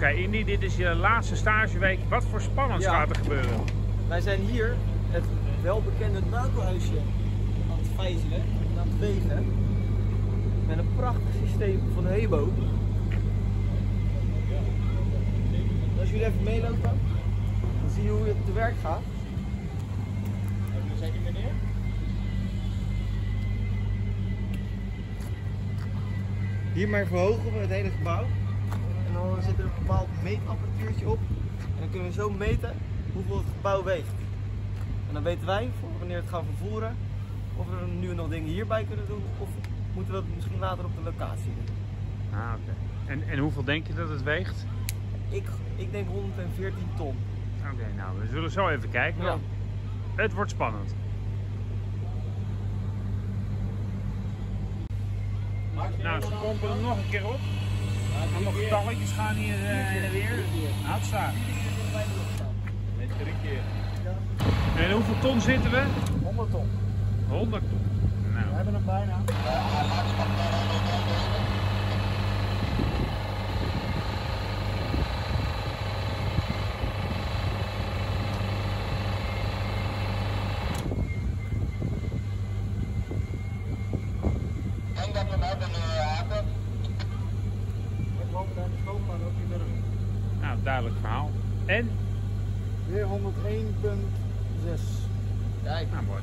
Oké, Indy, dit is je laatste stageweek. Wat voor spannends Ja. gaat er gebeuren? Wij zijn hier het welbekende Nauko-huisje aan het vijzelen en aan het wegen. Met een prachtig systeem van Hebo. Als jullie even meelopen, dan zie je hoe het te werk gaat. Zeg je meneer? Hiermee verhogen we het hele gebouw. En dan zit er een bepaald meetapparatuurtje op. En dan kunnen we zo meten hoeveel het gebouw weegt. En dan weten wij voor wanneer we het gaan vervoeren of we er nu nog dingen hierbij kunnen doen of moeten we dat misschien later op de locatie doen. Ah, oké. En, en hoeveel denk je dat het weegt? Ik, ik denk 114 ton. Oké, nou, we zullen zo even kijken. Ja. Het wordt spannend. Nou, ze pompen er nog een keer op. En nog talletjes gaan hier eh, heen en weer. Het staat. Met drie keer. En hoeveel ton zitten we? 100 ton. 100 ton. Nou, hebben hem bijna. nou, duidelijk verhaal. En? Weer 101,6. Nou, mooi.